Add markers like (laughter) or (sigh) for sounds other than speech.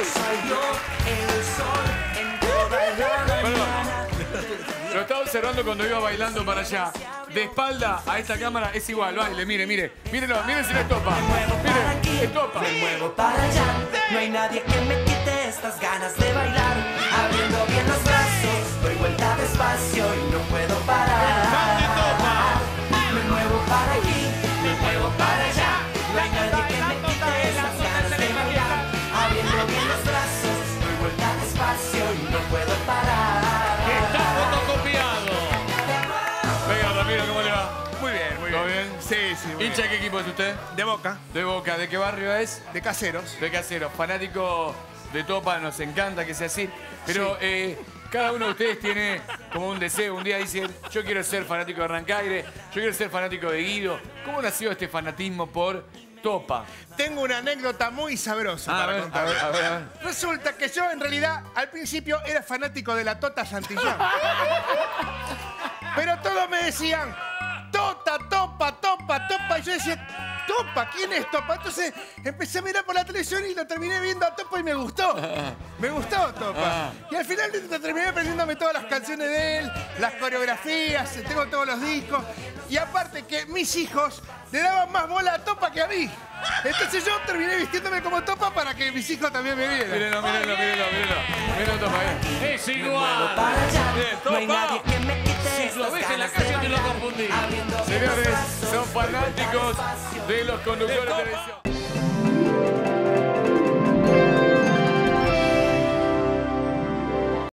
el sol en toda la mañana. Lo estaba observando cuando iba bailando para allá. De espalda a esta cámara es igual, baile, mire, mire. Mírenlo, miren si no es topa. Me muevo para aquí, Mire, es topa. me muevo para allá. No hay nadie que me quite estas ganas de bailar. Abriendo bien los brazos, doy vuelta despacio y no puedo Sí, sí, muy ¿Hincha de qué equipo es usted? De Boca, De Boca. ¿De qué barrio es? de Caseros. De Casero. Fanático de Topa, nos encanta que sea así. Pero eh, cada uno de ustedes tiene como un deseo. Un día dicen, yo quiero ser fanático de Rancaire, yo quiero ser fanático de Guido. ¿Cómo nació este fanatismo por Topa? Tengo una anécdota muy sabrosa Ah, para ver, contar. a ver, a ver, a ver. Resulta que yo en realidad al principio era fanático de la Tota Santillán. (laughs) Pero todos me decían, decía, Topa, ¿quién es Topa? Entonces empecé a mirar por la televisión y lo terminé viendo a Topa y me gustó. (laughs) Me gustó Topa. Ah. Y al final terminé aprendiéndome todas las canciones de él, las coreografías, tengo todos los discos. Y aparte que mis hijos le daban más bola a Topa que a mí. Entonces yo terminé vistiéndome como Topa para que mis hijos también me vieran. Mírenlo, mírenlo, mírenlo, mírenlo. Mírenlo, Topa, bien. Es igual. Bien, Topa. La de Señores, son fanáticos de los conductores de televisión.